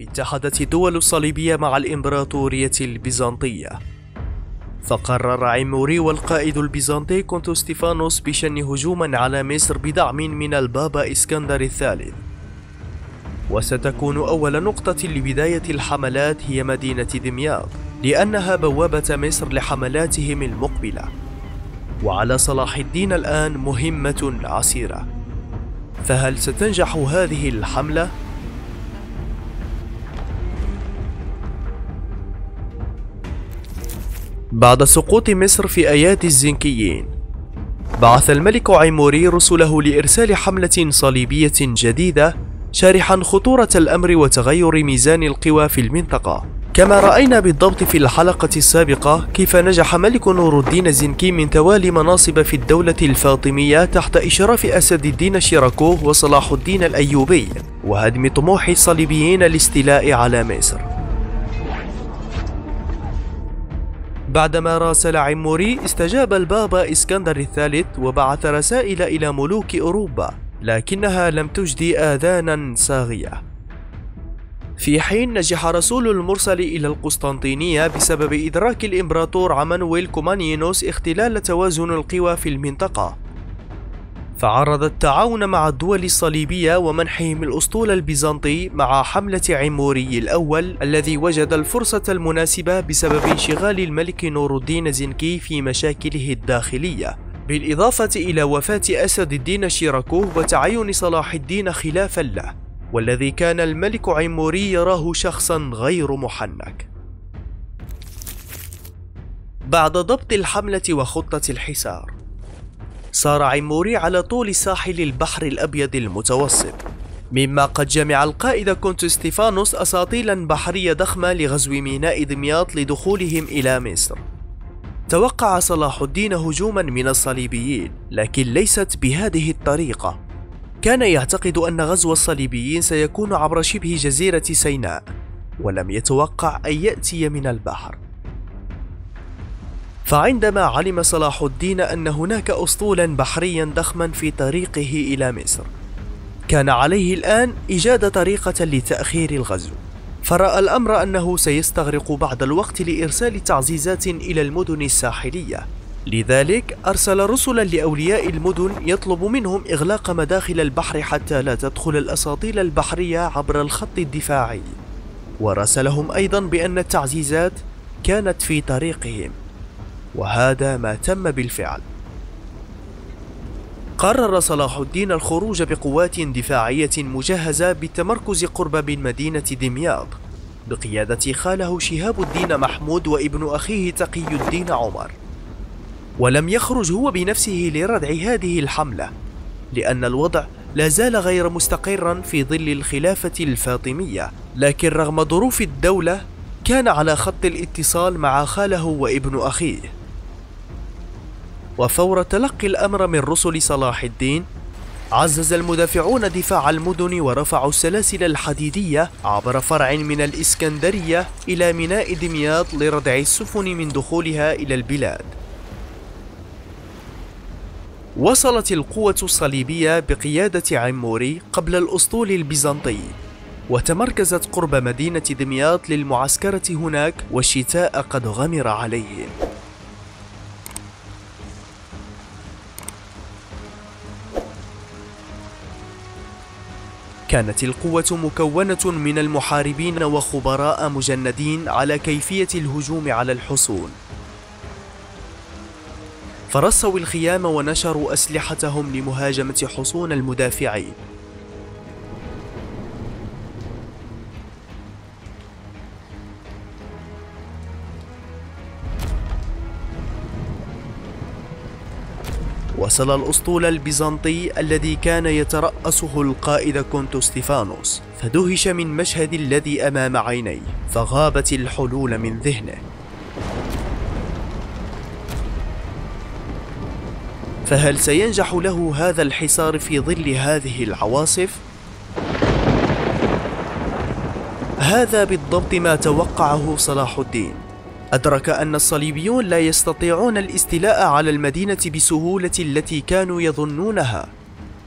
اتحدت الدول الصليبية مع الإمبراطورية البيزنطية. فقرر عموري والقائد البيزنطي كونتوستيفانوس بشن هجوما على مصر بدعم من البابا إسكندر الثالث. وستكون أول نقطة لبداية الحملات هي مدينة دمياط لأنها بوابة مصر لحملاتهم المقبلة. وعلى صلاح الدين الآن مهمة عسيرة. فهل ستنجح هذه الحملة؟ بعد سقوط مصر في أيادي الزنكيين. بعث الملك عيموري رسله لإرسال حملة صليبية جديدة شارحا خطورة الأمر وتغير ميزان القوى في المنطقة. كما رأينا بالضبط في الحلقة السابقة كيف نجح ملك نور الدين الزنكي من توالي مناصب في الدولة الفاطمية تحت إشراف أسد الدين شيراكوه وصلاح الدين الأيوبي وهدم طموح الصليبيين الاستيلاء على مصر. بعدما راسل عموري استجاب البابا إسكندر الثالث وبعث رسائل إلى ملوك أوروبا لكنها لم تجدي آذانا صاغية. في حين نجح رسول المرسل إلى القسطنطينية بسبب إدراك الإمبراطور عمانويل كومانينوس اختلال توازن القوى في المنطقة. فعرض التعاون مع الدول الصليبية ومنحهم الأسطول البيزنطي مع حملة عموري الأول الذي وجد الفرصة المناسبة بسبب انشغال الملك نور الدين زنكي في مشاكله الداخلية. بالإضافة إلى وفاة أسد الدين شيراكوه وتعين صلاح الدين خلافا له والذي كان الملك عموري يراه شخصا غير محنك. بعد ضبط الحملة وخطة الحصار صار عموري على طول ساحل البحر الأبيض المتوسط. مما قد جمع القائد كونت ستيفانوس أساطيلا بحرية ضخمة لغزو ميناء دمياط لدخولهم إلى مصر. توقع صلاح الدين هجوما من الصليبيين لكن ليست بهذه الطريقة. كان يعتقد أن غزو الصليبيين سيكون عبر شبه جزيرة سيناء ولم يتوقع أن يأتي من البحر. فعندما علم صلاح الدين أن هناك أسطولا بحريا ضخما في طريقه إلى مصر كان عليه الآن إيجاد طريقة لتأخير الغزو. فرأى الأمر أنه سيستغرق بعض الوقت لإرسال تعزيزات إلى المدن الساحلية. لذلك أرسل رسلا لأولياء المدن يطلب منهم إغلاق مداخل البحر حتى لا تدخل الأساطيل البحرية عبر الخط الدفاعي. ورسلهم أيضا بأن التعزيزات كانت في طريقهم. وهذا ما تم بالفعل. قرر صلاح الدين الخروج بقوات دفاعية مجهزة بالتمركز قرب من مدينة دمياط بقيادة خاله شهاب الدين محمود وابن أخيه تقي الدين عمر. ولم يخرج هو بنفسه لردع هذه الحملة لأن الوضع لا زال غير مستقرا في ظل الخلافة الفاطمية. لكن رغم ظروف الدولة كان على خط الاتصال مع خاله وابن أخيه. وفور تلقي الأمر من رسل صلاح الدين عزز المدافعون دفاع المدن ورفعوا السلاسل الحديدية عبر فرع من الإسكندرية إلى ميناء دمياط لردع السفن من دخولها إلى البلاد. وصلت القوة الصليبية بقيادة عموري قبل الأسطول البيزنطي وتمركزت قرب مدينة دمياط للمعسكرة هناك والشتاء قد غمر عليهم. كانت القوة مكونة من المحاربين وخبراء مجندين على كيفية الهجوم على الحصون. فرصوا الخيام ونشروا أسلحتهم لمهاجمة حصون المدافعين. وصل الأسطول البيزنطي الذي كان يترأسه القائد كونت ستيفانوس فدهش من مشهد الذي أمام عينيه فغابت الحلول من ذهنه فهل سينجح له هذا الحصار في ظل هذه العواصف؟ هذا بالضبط ما توقعه صلاح الدين أدرك أن الصليبيون لا يستطيعون الاستيلاء على المدينة بسهولة التي كانوا يظنونها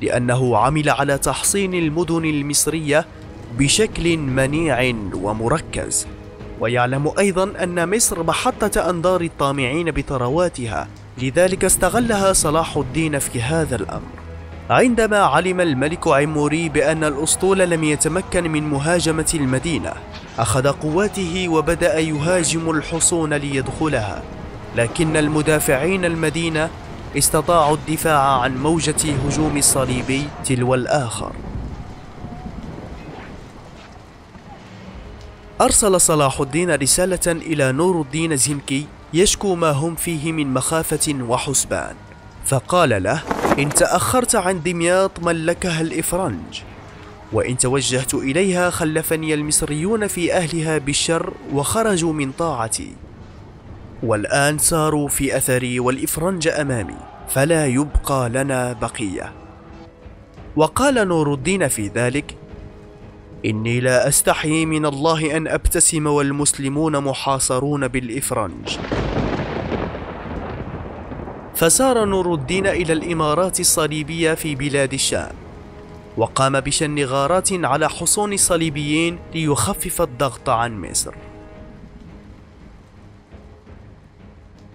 لأنه عمل على تحصين المدن المصرية بشكل منيع ومركز. ويعلم أيضا أن مصر محطة أنظار الطامعين بثرواتها لذلك استغلها صلاح الدين في هذا الأمر. عندما علم الملك عموري بأن الأسطول لم يتمكن من مهاجمة المدينة أخذ قواته وبدأ يهاجم الحصون ليدخلها. لكن المدافعين المدينة استطاعوا الدفاع عن موجة هجوم الصليبي تلو الآخر. أرسل صلاح الدين رسالة إلى نور الدين زنكي يشكو ما هم فيه من مخافة وحسبان. فقال له إن تأخرت عن دمياط ملكها الإفرنج وإن توجهت إليها خلفني المصريون في أهلها بالشر وخرجوا من طاعتي. والآن ساروا في أثري والإفرنج أمامي فلا يبقى لنا بقية. وقال نور الدين في ذلك إني لا أستحي من الله أن أبتسم والمسلمون محاصرون بالإفرنج. فسار نور الدين إلى الإمارات الصليبية في بلاد الشام وقام بشن غارات على حصون الصليبيين ليخفف الضغط عن مصر.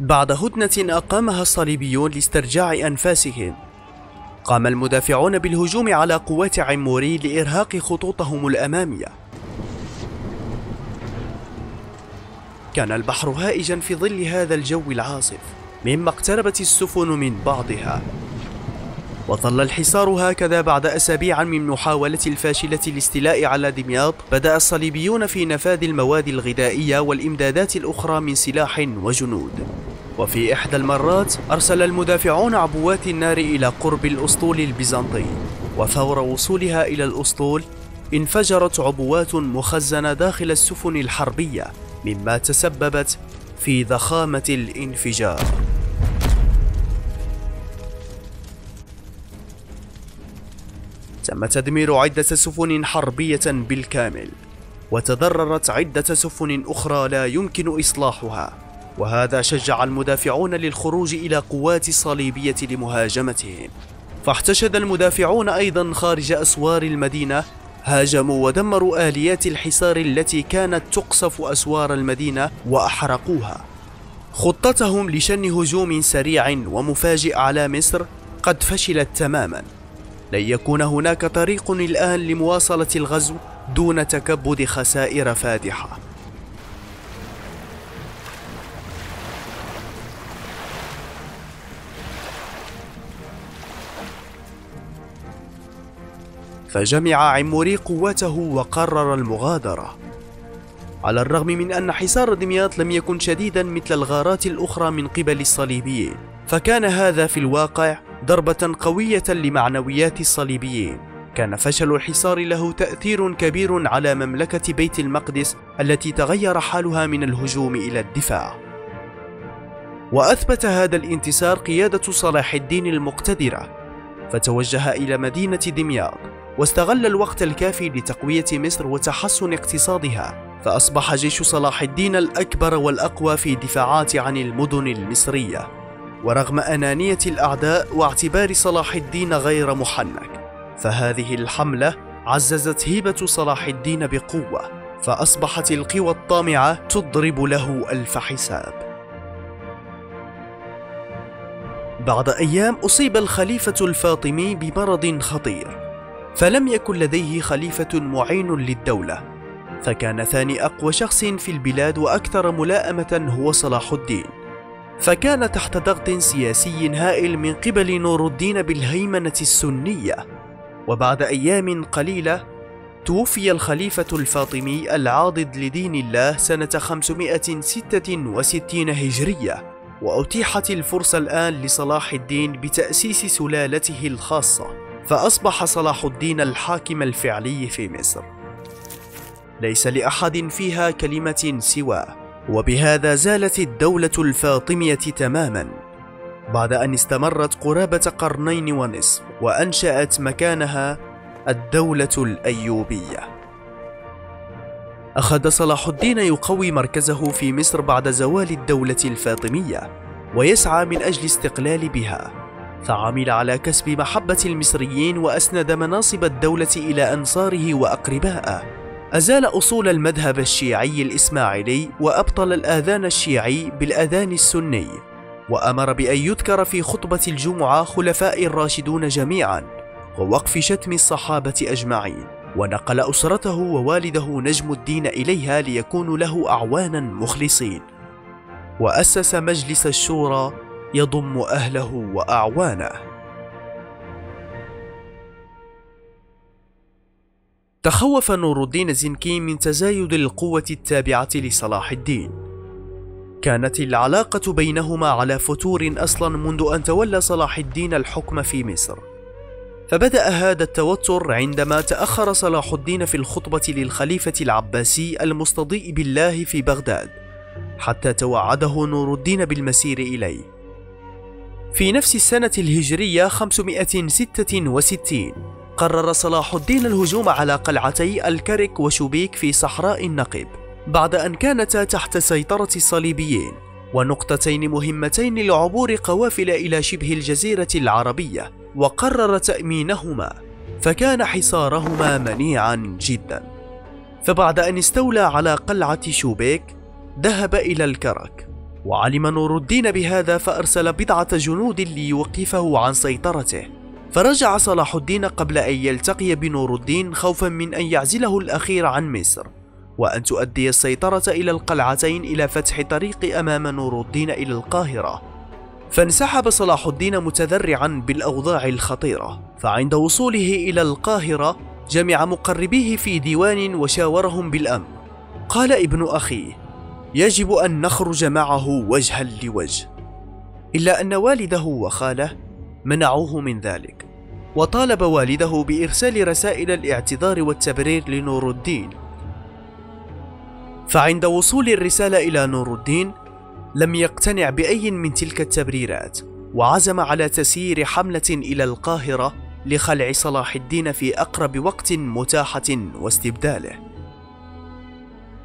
بعد هدنة أقامها الصليبيون لاسترجاع أنفاسهم قام المدافعون بالهجوم على قوات عموري لإرهاق خطوطهم الأمامية. كان البحر هائجا في ظل هذا الجو العاصف. مما اقتربت السفن من بعضها. وظل الحصار هكذا بعد أسابيع من محاولة الفاشلة الاستيلاء على دمياط بدأ الصليبيون في نفاذ المواد الغذائية والإمدادات الأخرى من سلاح وجنود. وفي إحدى المرات أرسل المدافعون عبوات النار إلى قرب الأسطول البيزنطي. وفور وصولها إلى الأسطول انفجرت عبوات مخزنة داخل السفن الحربية مما تسببت في ضخامة الانفجار. تم تدمير عدة سفن حربية بالكامل وتضررت عدة سفن أخرى لا يمكن إصلاحها وهذا شجع المدافعون للخروج إلى قوات الصليبية لمهاجمتهم. فاحتشد المدافعون أيضا خارج أسوار المدينة هاجموا ودمروا آليات الحصار التي كانت تقصف أسوار المدينة وأحرقوها. خطتهم لشن هجوم سريع ومفاجئ على مصر قد فشلت تماما. لن يكون هناك طريق الآن لمواصلة الغزو دون تكبد خسائر فادحة. فجمع عموري قوته وقرر المغادرة. على الرغم من أن حصار دمياط لم يكن شديدا مثل الغارات الأخرى من قبل الصليبيين فكان هذا في الواقع ضربة قوية لمعنويات الصليبيين. كان فشل الحصار له تأثير كبير على مملكة بيت المقدس التي تغير حالها من الهجوم إلى الدفاع. وأثبت هذا الانتصار قيادة صلاح الدين المقتدرة. فتوجه إلى مدينة دمياط واستغل الوقت الكافي لتقوية مصر وتحسن اقتصادها. فأصبح جيش صلاح الدين الأكبر والأقوى في دفاعات عن المدن المصرية. ورغم أنانية الأعداء واعتبار صلاح الدين غير محنك فهذه الحملة عززت هيبة صلاح الدين بقوة فأصبحت القوى الطامعة تضرب له ألف حساب. بعد أيام أصيب الخليفة الفاطمي بمرض خطير فلم يكن لديه خليفة معين للدولة فكان ثاني أقوى شخص في البلاد وأكثر ملاءمة هو صلاح الدين. فكان تحت ضغط سياسي هائل من قبل نور الدين بالهيمنة السنية. وبعد أيام قليلة توفي الخليفة الفاطمي العاضد لدين الله سنة 566 هجرية وأتيحت الفرصة الآن لصلاح الدين بتأسيس سلالته الخاصة فأصبح صلاح الدين الحاكم الفعلي في مصر. ليس لأحد فيها كلمة سواه. وبهذا زالت الدولة الفاطمية تماما. بعد أن استمرت قرابة قرنين ونصف وأنشأت مكانها الدولة الأيوبية. أخذ صلاح الدين يقوي مركزه في مصر بعد زوال الدولة الفاطمية ويسعى من أجل استقلال بها. فعمل على كسب محبة المصريين وأسند مناصب الدولة إلى أنصاره وأقربائه. أزال أصول المذهب الشيعي الإسماعيلي وأبطل الآذان الشيعي بالآذان السني وأمر بأن يذكر في خطبة الجمعة خلفاء الراشدون جميعا ووقف شتم الصحابة أجمعين ونقل أسرته ووالده نجم الدين إليها ليكونوا له أعوانا مخلصين. وأسس مجلس الشورى يضم أهله وأعوانه. تخوف نور الدين زنكي من تزايد القوة التابعة لصلاح الدين. كانت العلاقة بينهما على فتور أصلا منذ أن تولى صلاح الدين الحكم في مصر. فبدأ هذا التوتر عندما تأخر صلاح الدين في الخطبة للخليفة العباسي المستضيء بالله في بغداد حتى توعده نور الدين بالمسير إليه. في نفس السنة الهجرية 566 قرر صلاح الدين الهجوم على قلعتي الكرك وشبيك في صحراء النقب بعد أن كانتا تحت سيطرة الصليبيين ونقطتين مهمتين لعبور قوافل إلى شبه الجزيرة العربية وقرر تأمينهما فكان حصارهما منيعا جدا. فبعد أن استولى على قلعة شوبيك ذهب إلى الكرك وعلم نور الدين بهذا فأرسل بضعة جنود ليوقفه عن سيطرته. فرجع صلاح الدين قبل أن يلتقي بنور الدين خوفا من أن يعزله الأخير عن مصر وأن تؤدي السيطرة إلى القلعتين إلى فتح طريق أمام نور الدين إلى القاهرة. فانسحب صلاح الدين متذرعا بالأوضاع الخطيرة فعند وصوله إلى القاهرة جمع مقربيه في ديوان وشاورهم بالأمر قال ابن أخيه يجب أن نخرج معه وجها لوجه. إلا أن والده وخاله منعوه من ذلك. وطالب والده بإرسال رسائل الاعتذار والتبرير لنور الدين. فعند وصول الرسالة إلى نور الدين لم يقتنع بأي من تلك التبريرات وعزم على تسيير حملة إلى القاهرة لخلع صلاح الدين في أقرب وقت متاحة واستبداله.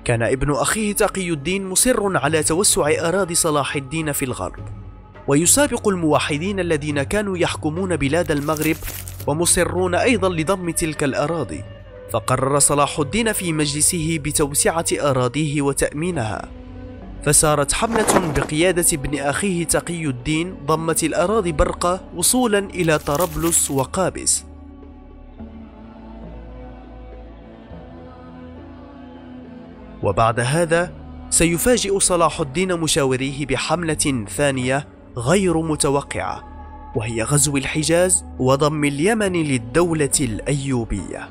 كان ابن أخيه تقي الدين مصر على توسع أراضي صلاح الدين في الغرب. ويسابق الموحدين الذين كانوا يحكمون بلاد المغرب ومصرون أيضا لضم تلك الأراضي. فقرر صلاح الدين في مجلسه بتوسعة أراضيه وتأمينها. فسارت حملة بقيادة ابن أخيه تقي الدين ضمت الأراضي برقة وصولا إلى طرابلس وقابس. وبعد هذا سيفاجئ صلاح الدين مشاوريه بحملة ثانية غير متوقعة وهي غزو الحجاز وضم اليمن للدولة الأيوبية.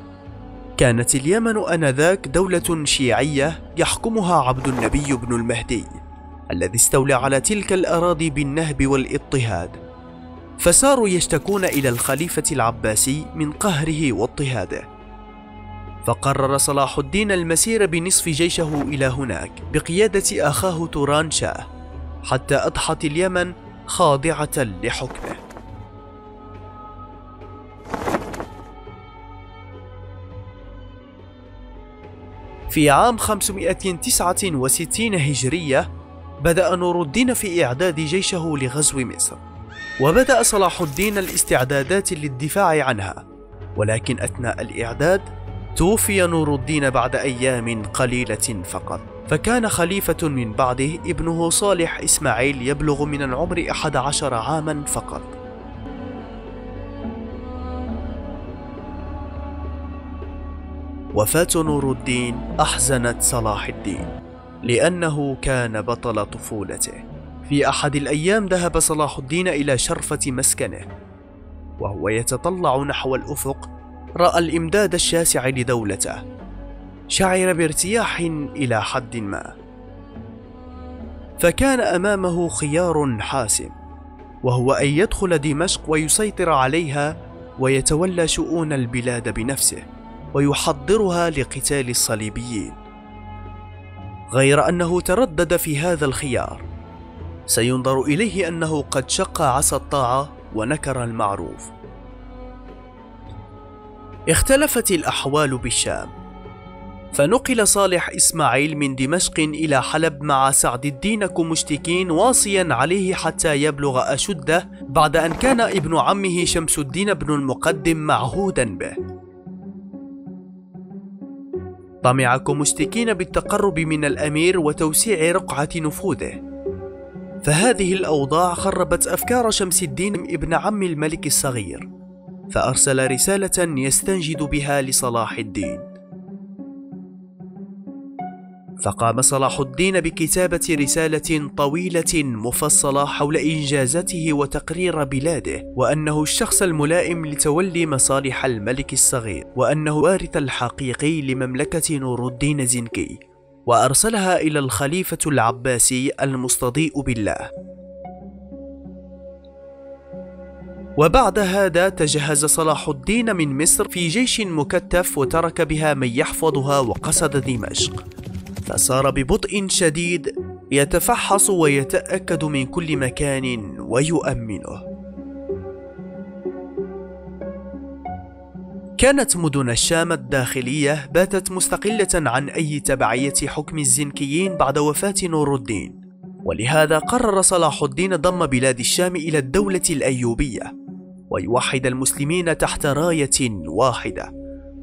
كانت اليمن آنذاك دولة شيعية يحكمها عبد النبي بن المهدي الذي استولى على تلك الأراضي بالنهب والاضطهاد. فصاروا يشتكون إلى الخليفة العباسي من قهره واضطهاده. فقرر صلاح الدين المسير بنصف جيشه إلى هناك بقيادة أخاه توران شاه. حتى أضحت اليمن خاضعة لحكمه. في عام 569 هجرية بدأ نور الدين في إعداد جيشه لغزو مصر. وبدأ صلاح الدين الاستعدادات للدفاع عنها. ولكن أثناء الإعداد توفي نور الدين بعد أيام قليلة فقط. فكان خليفة من بعده ابنه صالح إسماعيل يبلغ من العمر أحد عشر عاما فقط. وفاة نور الدين أحزنت صلاح الدين لأنه كان بطل طفولته. في أحد الأيام ذهب صلاح الدين إلى شرفة مسكنه وهو يتطلع نحو الأفق رأى الإمداد الشاسع لدولته شعر بارتياح إلى حد ما. فكان أمامه خيار حاسم وهو أن يدخل دمشق ويسيطر عليها ويتولى شؤون البلاد بنفسه ويحضرها لقتال الصليبيين. غير أنه تردد في هذا الخيار سينظر إليه أنه قد شق عصا الطاعة ونكر المعروف. اختلفت الأحوال بالشام فنقل صالح إسماعيل من دمشق إلى حلب مع سعد الدين كمشتكين واصيا عليه حتى يبلغ أشده بعد أن كان ابن عمه شمس الدين بن المقدم معهودا به. طمع كمشتكين بالتقرب من الأمير وتوسيع رقعة نفوذه. فهذه الأوضاع خربت أفكار شمس الدين ابن عم الملك الصغير. فأرسل رسالة يستنجد بها لصلاح الدين. فقام صلاح الدين بكتابة رسالة طويلة مفصلة حول إنجازاته وتقرير بلاده وأنه الشخص الملائم لتولي مصالح الملك الصغير وأنه وارث الحقيقي لمملكة نور الدين زنكي. وأرسلها إلى الخليفة العباسي المستضيء بالله. وبعد هذا تجهز صلاح الدين من مصر في جيش مكتف وترك بها من يحفظها وقصد دمشق. فصار ببطء شديد يتفحص ويتأكد من كل مكان ويؤمنه. كانت مدن الشام الداخلية باتت مستقلة عن أي تبعية حكم الزنكيين بعد وفاة نور الدين. ولهذا قرر صلاح الدين ضم بلاد الشام إلى الدولة الأيوبية. ويوحد المسلمين تحت راية واحدة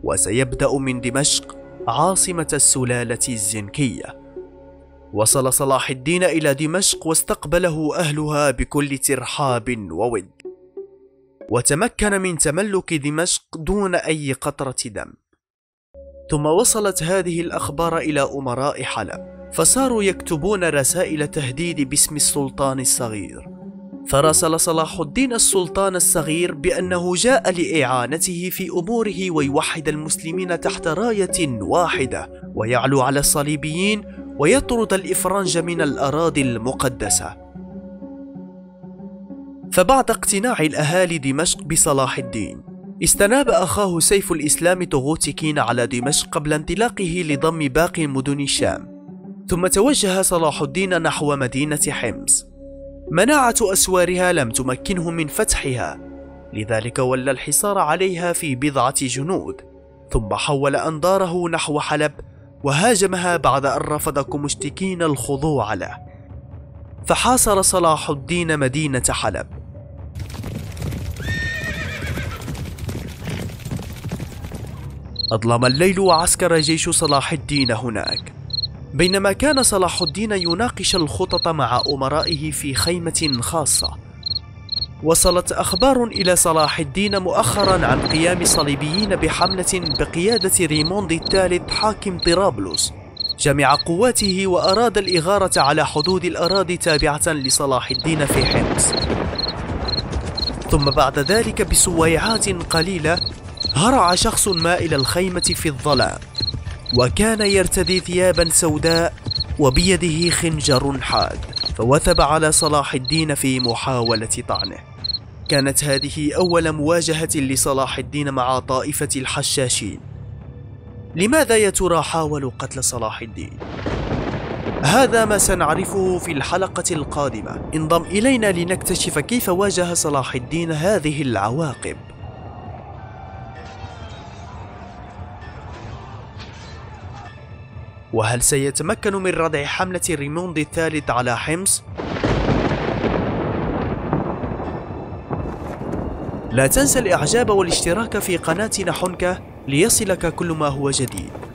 وسيبدأ من دمشق عاصمة السلالة الزنكية. وصل صلاح الدين إلى دمشق واستقبله أهلها بكل ترحاب وود. وتمكن من تملك دمشق دون أي قطرة دم. ثم وصلت هذه الأخبار إلى أمراء حلب فصاروا يكتبون رسائل تهديد باسم السلطان الصغير. فراسل صلاح الدين السلطان الصغير بأنه جاء لإعانته في أموره ويوحد المسلمين تحت راية واحدة ويعلو على الصليبيين ويطرد الإفرنج من الأراضي المقدسة. فبعد اقتناع الأهالي دمشق بصلاح الدين استناب أخاه سيف الإسلام طغوتكين على دمشق قبل انطلاقه لضم باقي مدن الشام. ثم توجه صلاح الدين نحو مدينة حمص. مناعة أسوارها لم تمكنه من فتحها. لذلك ولى الحصار عليها في بضعة جنود. ثم حول أنظاره نحو حلب وهاجمها بعد أن رفض كمشتكين الخضوع له. فحاصر صلاح الدين مدينة حلب. أظلم الليل وعسكر جيش صلاح الدين هناك. بينما كان صلاح الدين يناقش الخطط مع أمرائه في خيمة خاصة. وصلت أخبار إلى صلاح الدين مؤخرا عن قيام الصليبيين بحملة بقيادة ريموند الثالث حاكم طرابلس. جمع قواته وأراد الإغارة على حدود الأراضي تابعة لصلاح الدين في حمص. ثم بعد ذلك بسويعات قليلة هرع شخص ما إلى الخيمة في الظلام. وكان يرتدي ثيابا سوداء وبيده خنجر حاد فوثب على صلاح الدين في محاولة طعنه. كانت هذه أول مواجهة لصلاح الدين مع طائفة الحشاشين. لماذا يا ترى حاولوا قتل صلاح الدين؟ هذا ما سنعرفه في الحلقة القادمة. انضم إلينا لنكتشف كيف واجه صلاح الدين هذه العواقب. وهل سيتمكن من ردع حملة ريموند الثالث على حمص؟ لا تنسى الإعجاب والاشتراك في قناتنا حنكة ليصلك كل ما هو جديد